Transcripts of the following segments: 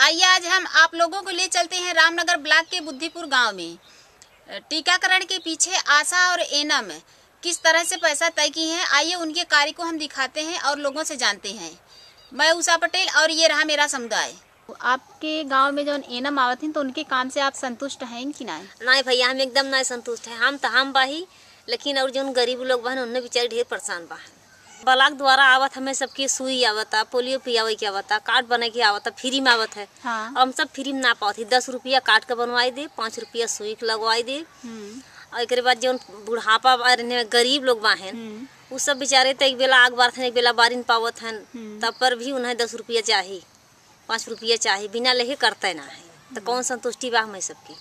आइए आज हम आप लोगों को ले चलते हैं रामनगर ब्लॉक के बुद्धिपुर गाँव में। टीकाकरण के पीछे आशा और एनम किस तरह से पैसा तय की हैं? आइए उनके कार्य को हम दिखाते हैं और लोगों से जानते हैं। मैं उषा पटेल और ये रहा मेरा समुदाय। आपके गाँव में जो एनम आवत हैं तो उनके काम से आप संतुष्ट हैं कि नहीं? नहीं भैया हम एकदम नहीं संतुष्ट है। हम तो हम बाही लेकिन और जो गरीब लोग बहन उनने बेचारे ढेर परेशान बा। ब्लॉक द्वारा आवत हमें सबके सुई आवता पोलियो पियावे के आवता कार्ड बने के आवता फ्री में आवत है। हाँ। हम सब फ्री में ना पावत ही। दस रुपया कार्ड के बनवाई दे पाँच रुपया सुई के लगवाई दे। हम्म, और एक बाद जो बुढ़ापा गरीब लोग बाहें हम्म, उ सब बेचारे तो एक बेला आग बार एक बेला बारिन पावत हन हम्म। तब पर भी उन्हें दस रुपया चाहिए पाँच रुपया चाहिए बिना लेके करते ना है। तो कौन संतुष्टि बा हमें सबकी?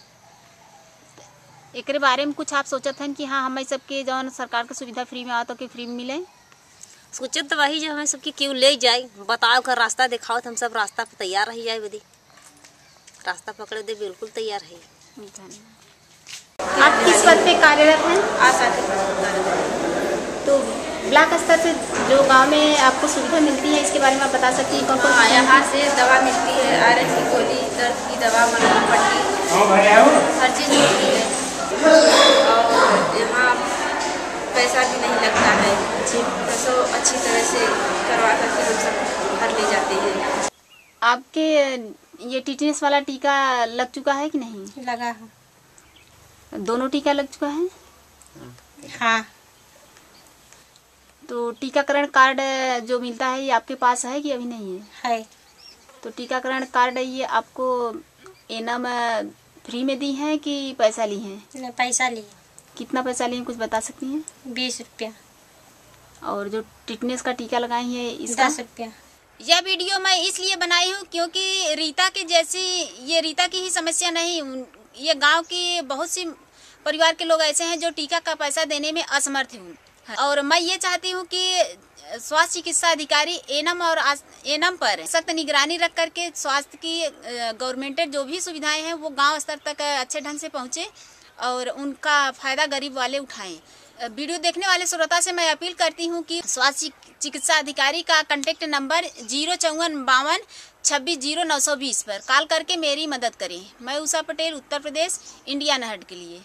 एक बारे में कुछ आप सोचत हैं कि हाँ हमें सबके जौन सरकार के सुविधा फ्री में आवत हो कि फ्री में मिले? सोचे तो वही जो हमें सबकी क्यों ले जाए? बताओ कर रास्ता दिखाओ तो हम सब रास्ता पे तैयार रही जाए बदी रास्ता पकड़े दे बिल्कुल तैयार है। आप किस पद पे कार्यरत हैं? आशा के तो ब्लॉक स्तर से जो गाँव में आपको सुविधा मिलती है इसके बारे में आप बता सकती हैं कौन कौन हाँ? यहाँ से दवा मिलती है आयरन की गोली दर्द की दवा मलहम पट्टी हर चीज़ मिलती है। और यहाँ पैसा भी नहीं लगता है तो अच्छी तरह से करवा करके लोग सब घर ले जाते हैं। आपके ये टीटनेस वाला टीका लग चुका है कि नहीं? लगा है। दोनों टीका लग चुका है? हाँ। तो टीकाकरण कार्ड जो मिलता है ये आपके पास है कि अभी नहीं है? है। तो टीकाकरण कार्ड ये आपको एनम फ्री में दी है कि पैसा ली है? पैसा लिए कितना पैसा लिए कुछ बता सकती हैं? बीस रुपया। और जो टिटनेस का टीका लगाई है इसका? रुपया यह वीडियो मैं इसलिए बनाई हूँ क्योंकि रीता के जैसी ये रीता की ही समस्या नहीं ये गाँव की बहुत सी परिवार के लोग ऐसे हैं जो टीका का पैसा देने में असमर्थ हूँ। और मैं ये चाहती हूँ कि स्वास्थ्य चिकित्सा अधिकारी एनम और एनम पर सख्त निगरानी रख करके स्वास्थ्य की गवर्नमेंटेड जो भी सुविधाएँ हैं वो गाँव स्तर तक अच्छे ढंग से पहुँचे और उनका फ़ायदा गरीब वाले उठाएँ। वीडियो देखने वाले श्रोता से मैं अपील करती हूँ कि स्वास्थ्य चिकित्सा अधिकारी का कॉन्टेक्ट नंबर ज़ीरो चौवन बावन छब्बीस ज़ीरो नौ सौ बीस पर कॉल करके मेरी मदद करें। मैं उषा पटेल, उत्तर प्रदेश, इंडिया नहट के लिए।